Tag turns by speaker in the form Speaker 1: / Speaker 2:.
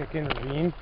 Speaker 1: chicken ravine